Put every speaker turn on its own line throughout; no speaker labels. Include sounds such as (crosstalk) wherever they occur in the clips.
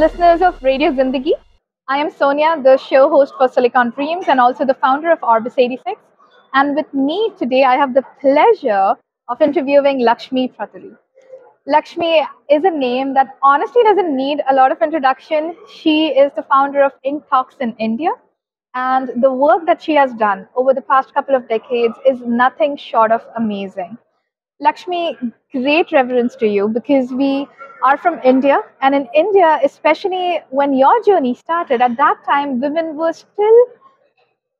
listeners of Radio Zindagi. I am Soniya, the show host for Silicon Dreams and also the founder of Orbis 86. And with me today, I have the pleasure of interviewing Lakshmi Pratury. Lakshmi is a name that honestly doesn't need a lot of introduction. She is the founder of InkTalks in India. And the work that she has done over the past couple of decades is nothing short of amazing. Lakshmi, great reverence to you because we are from India. And in India, especially when your journey started, at that time, women were still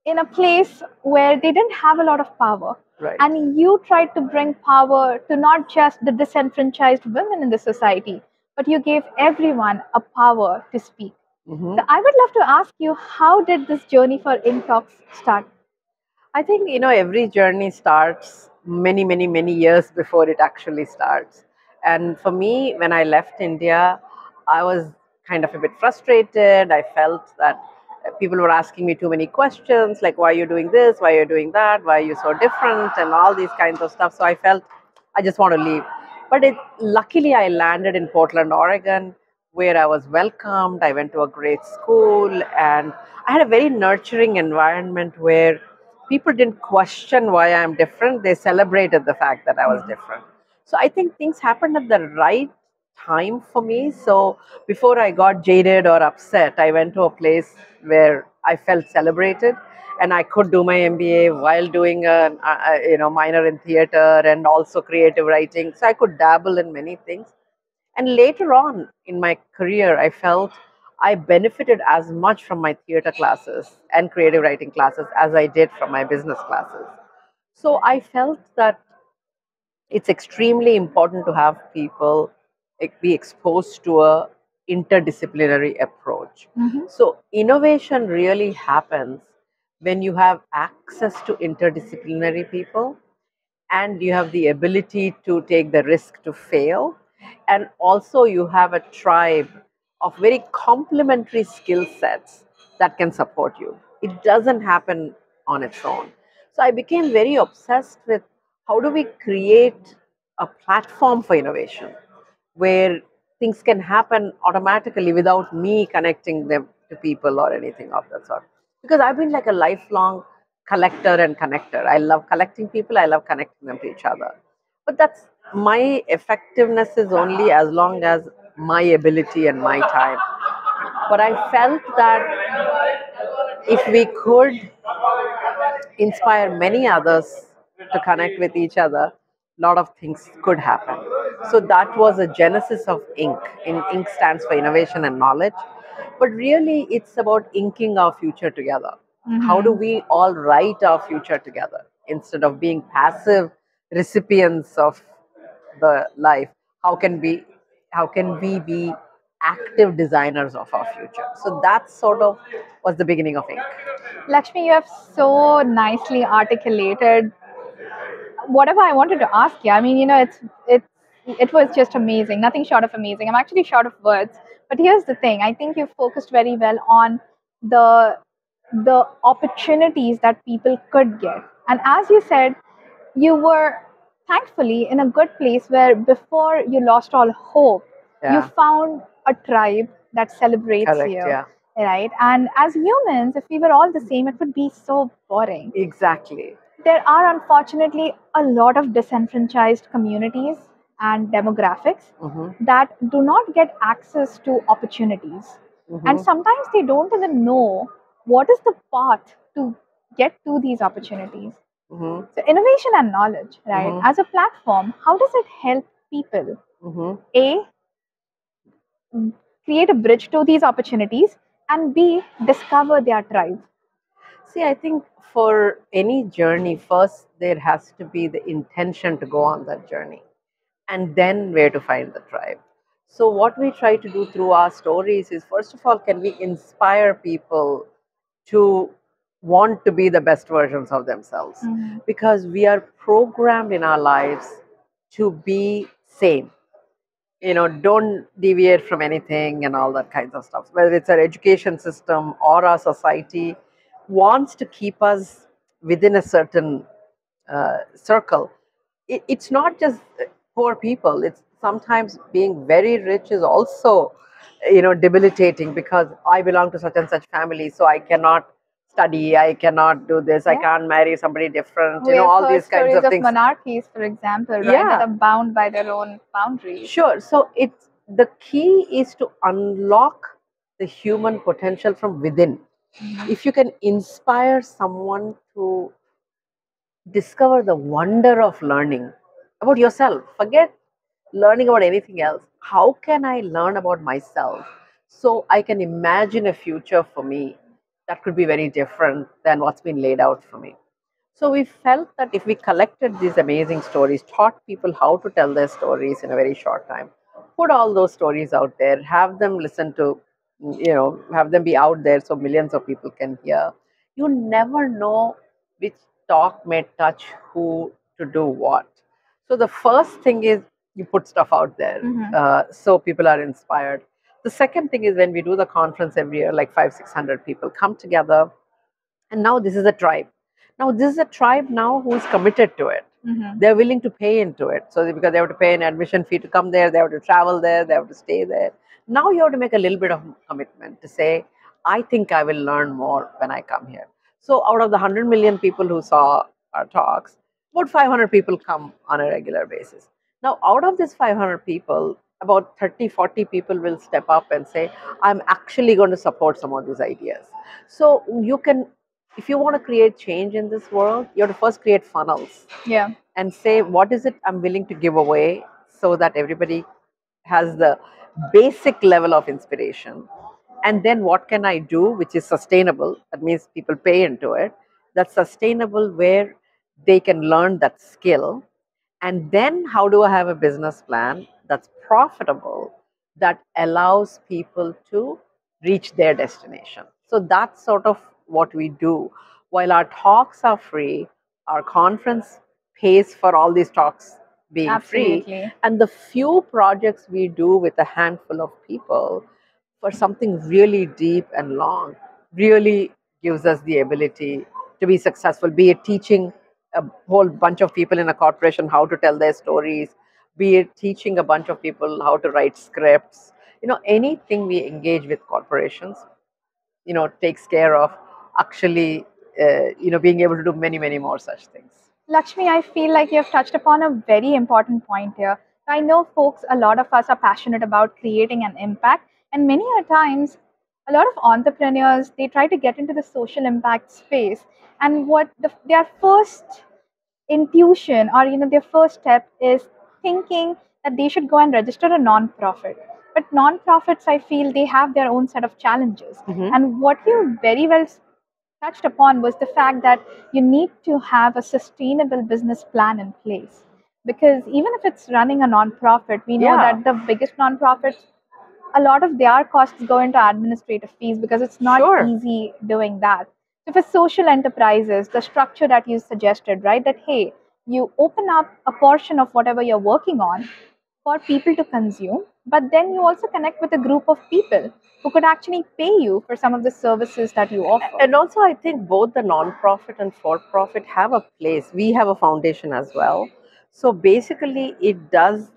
in a place where they didn't have a lot of power.
Right.
And you tried to bring power to not just the disenfranchised women in the society, but you gave everyone a power to speak.
Mhm.
So I would love to ask you, how did this journey for InkTalks start?
I think you know every journey starts many, many, many years before it actually starts. And for me, when I left India, I was kind of a bit frustrated. I felt that people were asking me too many questions, like why are you doing this, why are you doing that, why are you so different, and all these kinds of stuff. So I felt I just want to leave. But it, luckily, I landed in Portland, Oregon, where I was welcomed. I went to a great school, and I had a very nurturing environment where people didn't question why I'm different. They celebrated the fact that I was mm. different. So I think things happened at the right time for me. So before I got jaded or upset, I went to a place where I felt celebrated and I could do my MBA while doing a, a you know minor in theater and also creative writing. So I could dabble in many things. And later on in my career, I felt I benefited as much from my theater classes and creative writing classes as I did from my business classes. So I felt that it's extremely important to have people be exposed to a interdisciplinary approach. Mm-hmm. So innovation really happens when you have access to interdisciplinary people and you have the ability to take the risk to fail. And also you have a tribe of very complementary skill sets that can support you. It doesn't happen on its own. So i became very obsessed with how do we create a platform for innovation where things can happen automatically without me connecting them to people or anything of that sort? Because i've been like a lifelong collector and connector. I love collecting people. I love connecting them to each other. But that's my effectiveness is only as long as my ability and my time. But i felt that if we could inspire many others to connect with each other a lot of things could happen. So that was a genesis of ink in ink stands for innovation and knowledge. But really it's about inking our future together. How do mm-hmm. we all write our future together? Instead of being passive recipients of the life how can we how can we be active designers of our future? So that sort of was the beginning of ink.
Lakshmi, you have so nicely articulated whatever I wanted to ask you. I mean, you know, it's it's it was just amazing. Nothing short of amazing. I'm actually short of words. But here's the thing. I think you focused very well on the the opportunities that people could get. And as you said, you were thankfully in a good place where before you lost all hope, you found a tribe that celebrates
correct
you.
yeah
Right. And as humans, if we were all the same, it would be so boring.
exactly
There are unfortunately a lot of disenfranchised communities and demographics
hmm
that do not get access to opportunities. And
hmm
sometimes they don't even know what is the path to get to these opportunities.
hmm
So, innovation and knowledge, right?
Mhm.
As a platform, how does it help people?
hmm
A, create a bridge to these opportunities, and B, discover their tribe.
See, I think for any journey, first there has to be the intention to go on that journey, and then where to find the tribe. So, what we try to do through our stories is first of all, can we inspire people to want to be the best versions of themselves? Mm-hmm. Because we are programmed in our lives to be same you know don't deviate from anything and all that kinds of stuff whether it's our education system or our society wants to keep us within a certain uh, circle it, it's not just poor people it's sometimes being very rich is also you know debilitating because i belong to such and such family so i cannot study i cannot do this i can't marry somebody different
We
you know all these kinds of
of
things
monarchies, for example, right,
Yeah.
that are bound by their own boundaries.
Sure. So it's the key is to unlock the human potential from within. If you can inspire someone to discover the wonder of learning about yourself, forget learning about anything else. How can I learn about myself so I can imagine a future for me that could be very different than what's been laid out for me? So we felt that if we collected these amazing stories, taught people how to tell their stories in a very short time, put all those stories out there, have them listen to, you know, have them be out there so millions of people can hear. You never know which talk may touch who to do what. So the first thing is you put stuff out there
Mhm.
uh, so people are inspired. The second thing is when we do the conference every year, like five, six hundred people come together, and now this is a tribe. Now this is a tribe now who is committed to it.
Mhm.
They're willing to pay into it. So they- because they have to pay an admission fee to come there, they have to travel there, they have to stay there. Now you have to make a little bit of commitment to say, I think I will learn more when I come here. So out of the 100 million people who saw our talks, about 500 people come on a regular basis. Now, out of this 500 people, about 30, 40 people will step up and say, I'm actually going to support some of these ideas. So you can, if you want to create change in this world, you have to first create funnels
Yeah.
and say, what is it I'm willing to give away so that everybody has the basic level of inspiration. And then what can i do which is sustainable? That means people pay into it. That's sustainable where they can learn that skill. And then how do i have a business plan that's profitable that allows people to reach their destination? So that's sort of what we do. While our talks are free our conference pays for all these talks being free. And the few projects we do with a handful of people for something really deep and long really gives us the ability to be successful be it teaching a whole bunch of people in a corporation how to tell their stories be it teaching a bunch of people how to write scripts. You know anything we engage with corporations you know takes care of actually uh, you know being able to do many many more such things
Lakshmi, I feel like you have touched upon a very important point here. I know folks, a lot of us are passionate about creating an impact, and many a times, a lot of entrepreneurs they try to get into the social impact space, and what the, their first intuition or you know their first step is thinking that they should go and register a non-profit. But non-profits, I feel they have their own set of challenges,
Mhm.
and what you very well touched upon was the fact that you need to have a sustainable business plan in place because even if it's running a non-profit we know
Yeah.
that the biggest non-profits a lot of their costs go into administrative fees because it's not
Sure.
easy doing that so for social enterprises the structure that you suggested right that hey you open up a portion of whatever you're working on for people to consume but then you also connect with a group of people who could actually pay you for some of the services that you offer
And also, I think both the non-profit and for-profit have a place. We have a foundation as well. So basically, it does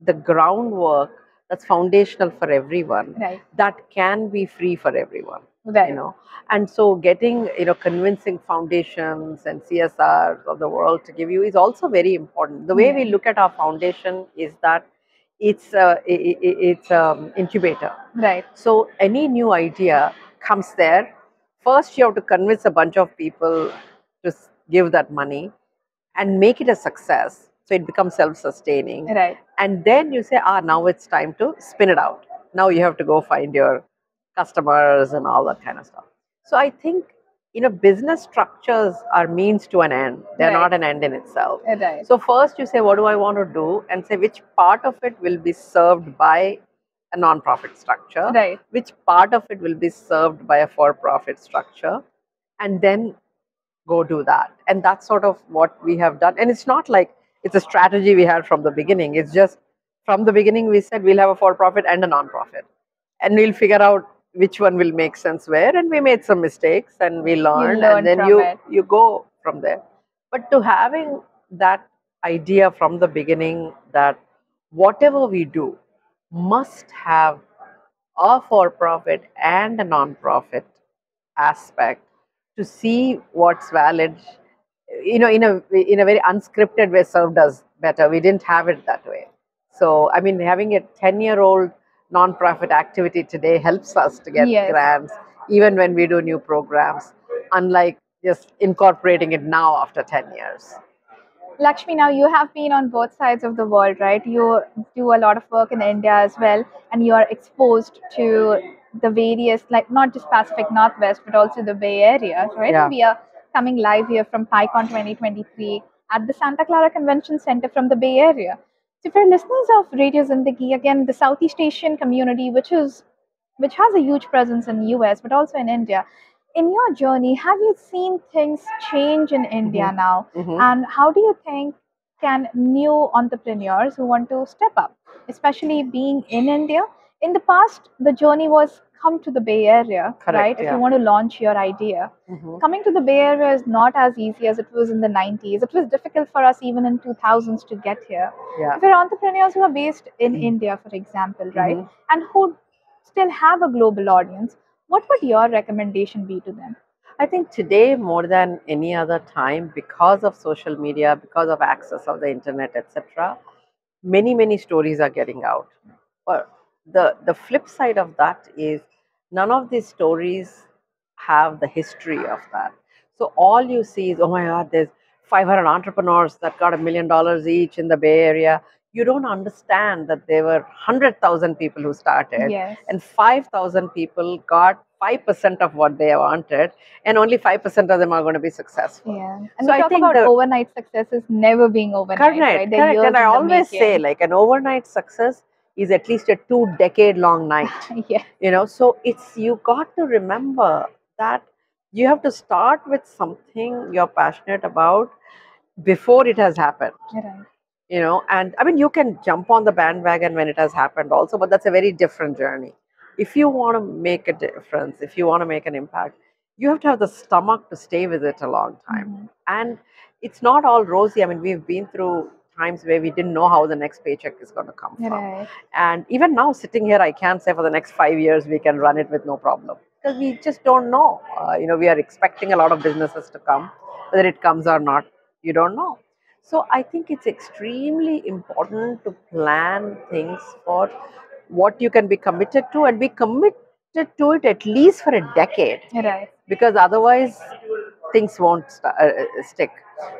the groundwork that's foundational for everyone.
right
That can be free for everyone.
right
You know, and so getting you know convincing foundations and CSRs of the world to give you is also very important. The way we look at our foundation is that it's a, it's um incubator.
right
So any new idea comes there. First, you have to convince a bunch of people to give that money and make it a success. So it becomes self-sustaining.
right
And then you say, ah, now it's time to spin it out. Now you have to go find your customers and all that kind of stuff. So I think you know business structures are means to an end. They're
Right.
not an end in itself.
right
So first you say, what do I want to do? And say which part of it will be served by a non-profit structure,
right
which part of it will be served by a for-profit structure, and then go do that. And that's sort of what we have done. And it's not like it's a strategy we had from the beginning. It's just from the beginning we said we'll have a for-profit and a non-profit, and we'll figure out which one will make sense where. And we made some mistakes, and we learned,
learn
and then you
it.
you go from there. But to having that idea from the beginning that whatever we do must have a for profit and a non-profit aspect to see what's valid you know in a in a very unscripted way served us better we didn't have it that way so i mean having a 10 year old non-profit activity today helps us to get
Yes.
grants even when we do new programs unlike just incorporating it now after 10 years
Lakshmi, now you have been on both sides of the world, right? You do a lot of work in India as well, and you are exposed to the various, like not just Pacific Northwest, but also the Bay Area, right?
Yeah.
We are coming live here from PyCon 2023 at the Santa Clara Convention Center from the Bay Area. So, for listeners of Radio Zindagi, again, the Southeast Asian community, which is which has a huge presence in the US, but also in India. In your journey, have you seen things change in India now?
Mhm.
And how do you think can new entrepreneurs who want to step up, especially being in India? In the past, the journey was come to the Bay Area,
Correct,
right? If
yeah.
you want to launch your idea.
Mhm.
Coming to the Bay Area is not as easy as it was in the 90s. It was difficult for us even in 2000s to get here.
yeah
If you're entrepreneurs who are based in
Mhm.
India, for example, right,
Mhm.
and who still have a global audience, what would your recommendation be to them?
I think today more than any other time, because of social media, because of access of the internet, etc., many many stories are getting out. The the flip side of that is none of these stories have the history of that. So all you see is, oh my God, there's 500 entrepreneurs that got a million dollars each in the Bay Area. You don't understand that there were 100,000 people who started
Yes.
and 5,000 people got 5% of what they wanted, and only 5% of them are going to be successful.
Yeah. And
So
we
I
talk
think
about
the-
overnight successes never being overnight,
Correct,
right?
Correct. And I always say, like, an overnight success is at least a two decade long night. (laughs)
yeah.
you know, so it's you got to remember that you have to start with something you're passionate about before it has happened.
Right.
you know and i mean you can jump on the bandwagon when it has happened also but that's a very different journey if you want to make a difference if you want to make an impact you have to have the stomach to stay with it a long time
Mhm.
and it's not all rosy i mean we've been through times where we didn't know how the next paycheck is going to come from. And even now sitting here i can't say for the next five years we can run it with no problem. Because we just don't know. Uh, you know we are expecting a lot of businesses to come whether it comes or not you don't know. So i think it's extremely important to plan things for what you can be committed to and be committed to it at least for a decade.
Right.
because otherwise things won't st- uh, uh, stick.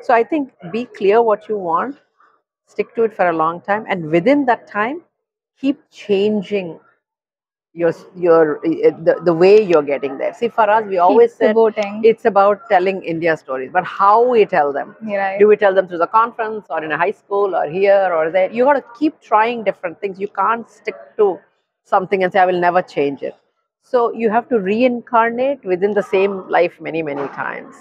So i think be clear what you want stick to it for a long time and within that time keep changing your your uh, the, the way you're getting there. See for us we always
Keep
said it's about telling india stories but how we tell them?
Right.
do we tell them through the conference or in a high school or here or there? You got to keep trying different things. You can't stick to something and say i will never change it. So you have to reincarnate within the same life many many times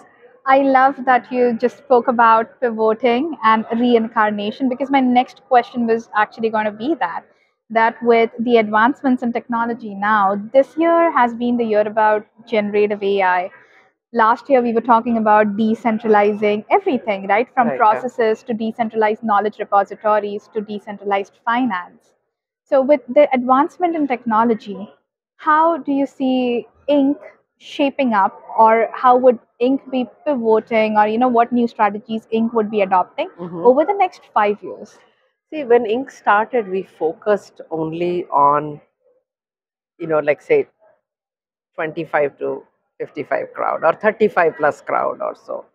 I love that you just spoke about pivoting and reincarnation because my next question was actually going to be that. That with the advancements in technology now, this year has been the year about generative AI. Last year, we were talking about decentralizing everything, right? From
Right, yeah.
processes to decentralized knowledge repositories to decentralized finance. So, with the advancement in technology, how do you see INK shaping up, or how would INK be pivoting, or you know what new strategies INK would be adopting
Mhm.
over the next five years?
See, when INK started, we focused only on, you know, like say 25 to 55 crowd or 35 plus crowd or so.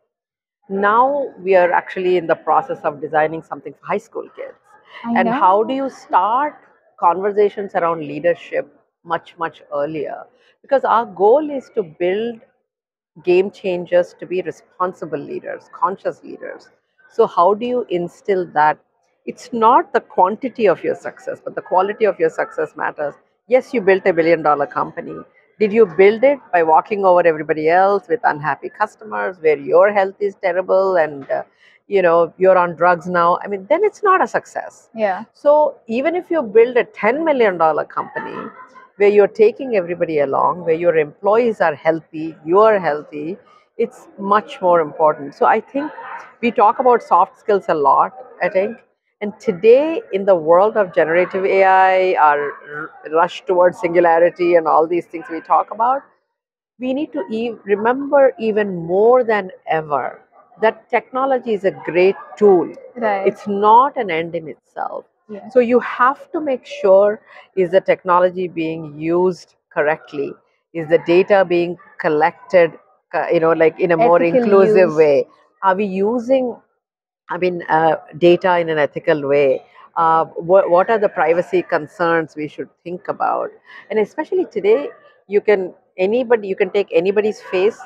Now we are actually in the process of designing something for high school kids.
I
and
know.
how do you start conversations around leadership much, much earlier? Because our goal is to build game changers to be responsible leaders, conscious leaders. So, how do you instill that? It's not the quantity of your success, but the quality of your success matters. Yes, you built a billion dollar company. Did you build it by walking over everybody else with unhappy customers where your health is terrible and uh, you know you're on drugs now? I mean, then it's not a success.
Yeah.
So even if you build a $10 million company where you're taking everybody along, where your employees are healthy, you're healthy, it's much more important. So I think we talk about soft skills a lot, I think. And today, in the world of generative AI, our rush towards singularity and all these things we talk about, we need to e- remember even more than ever that technology is a great tool.
Right.
It's not an end in itself.
Yeah.
So you have to make sure is the technology being used correctly? Is the data being collected, uh, you know, like in a more
Ethical
inclusive
use.
way? Are we using, I mean, uh, data in an ethical way? Uh, what, what are the privacy concerns we should think about? And especially today, you can anybody you can take anybody's face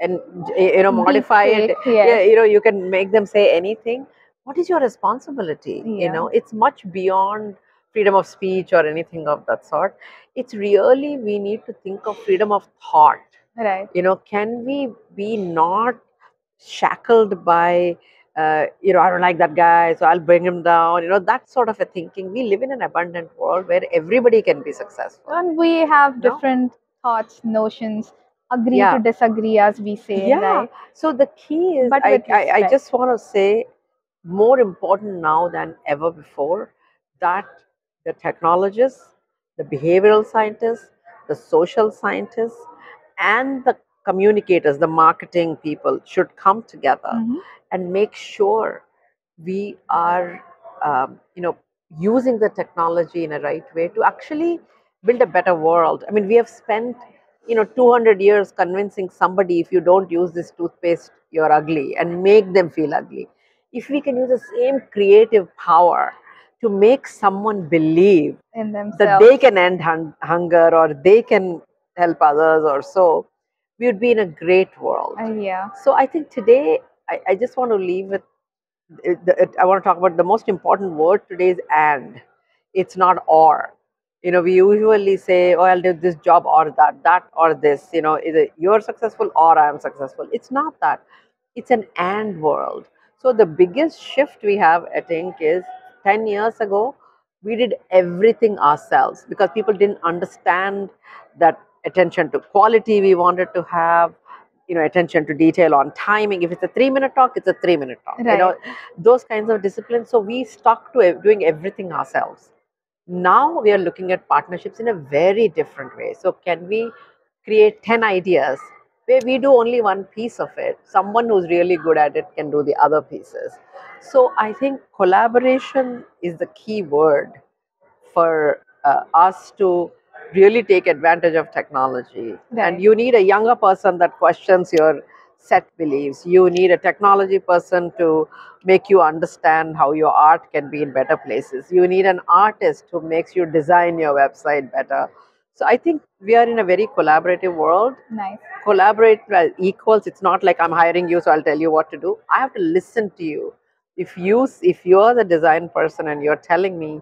and you know modify it.
Yes.
Yeah, you know you can make them say anything what is your responsibility
Yeah.
you know it's much beyond freedom of speech or anything of that sort it's really we need to think of freedom of thought
Right.
you know can we be not shackled by uh, you know i don't like that guy so i'll bring him down you know that sort of a thinking we live in an abundant world where everybody can be successful
And we have
No?
different thoughts, notions, agree
Yeah.
to disagree, as we say.
yeah
Right?
so the key is
But
I, I, I just want to say more important now than ever before that the technologists the behavioral scientists the social scientists and the communicators the marketing people should come together
Mhm.
and make sure we are um, you know using the technology in a right way to actually build a better world i mean we have spent you know 200 years convincing somebody if you don't use this toothpaste you're ugly and make them feel ugly if we can use the same creative power to make someone believe
In themselves.
that they can end hun- hunger or they can help others or so we would be in a great world
Uh, yeah.
so I think today I, I just want to leave with it, the- it, I want to talk about the most important word today is and. It's not or. You know, we usually say, "Oh, I'll do this job or that, that or this." You know, either you're successful or I am successful. It's not that. It's an and world. So the biggest shift we have I think, is ten years ago we did everything ourselves because people didn't understand that attention to quality we wanted to have you know attention to detail on timing. If it's a 3 minute talk it's a 3 minute talk you know those kinds of disciplines. So we stuck to doing everything ourselves. Now we are looking at partnerships in a very different way. So can we create 10 ideas where we do only one piece of it someone who's really good at it can do the other pieces so i think collaboration is the key word for uh, us to really take advantage of technology.
Right.
And you need a younger person that questions your set beliefs. You need a technology person to make you understand how your art can be in better places. You need an artist who makes you design your website better. So I think we are in a very collaborative world.
Nice.
Collaborate as equals. It's not like I'm hiring you, so I'll tell you what to do. I have to listen to you. If you if you're the design person and you're telling me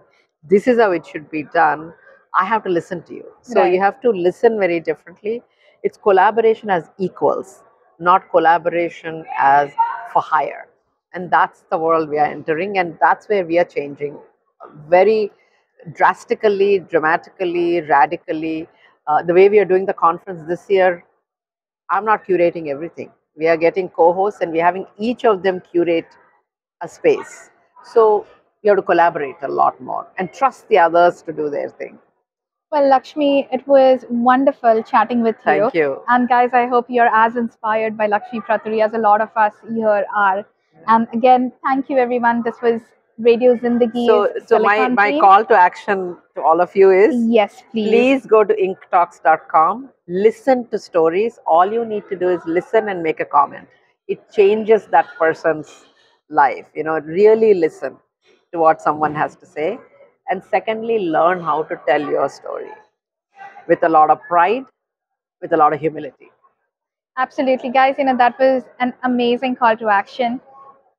this is how it should be done, I have to listen to you. So
Right.
you have to listen very differently. It's collaboration as equals, not collaboration as for hire. And that's the world we are entering, and that's where we are changing very drastically, dramatically, radically. Uh, the way we are doing the conference this year, I'm not curating everything. We are getting co hosts and we're having each of them curate a space. So you have to collaborate a lot more and trust the others to do their thing.
Well, Lakshmi, it was wonderful chatting with you.
Thank you.
And guys, I hope you're as inspired by Lakshmi Pratury as a lot of us here are. And again, thank you everyone. This was Radio Zindagi.
So, so my, my call to action to all of you is
Yes, please.
please go to inktalks.com, listen to stories. All you need to do is listen and make a comment. It changes that person's life. You know, really listen to what someone has to say. And secondly, learn how to tell your story with a lot of pride, with a lot of humility.
Absolutely, guys. You know, that was an amazing call to action.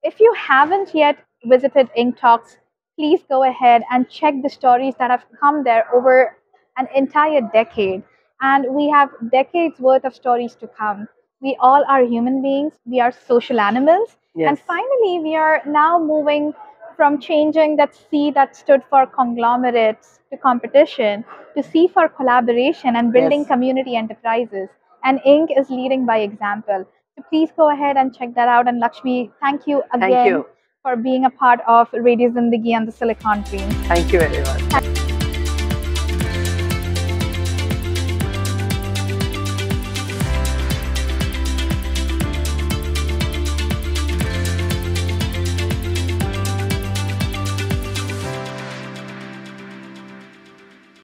If you haven't yet visited Ink Talks, please go ahead and check the stories that have come there over an entire decade. And we have decades worth of stories to come. We all are human beings, we are social animals. And finally, we are now moving from changing that C that stood for conglomerates to competition to C for collaboration and building
Yes.
community enterprises. And INK is leading by example. So please go ahead and check that out. And Lakshmi, thank you again
Thank you.
For being a part of Radio Zindagi and the Silicon Dream.
Thank you very much.